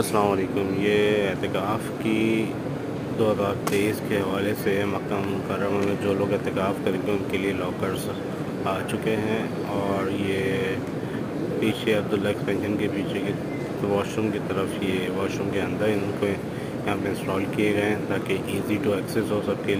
असलकुम ये एहतिकाफ़ की 2023 के हवाले से मक्का मुकरमा में जो लोग एहतिकाफ़ करेंगे, उनके लिए लॉकर्स आ चुके हैं और ये पीछे अब्दुल्ला एक्सपेंशन के पीछे के वॉशरूम की तरफ़ ये वॉशरूम के अंदर इनको यहाँ पे इंस्टॉल किए गए हैं ताकि इजी टू एक्सेस हो सबके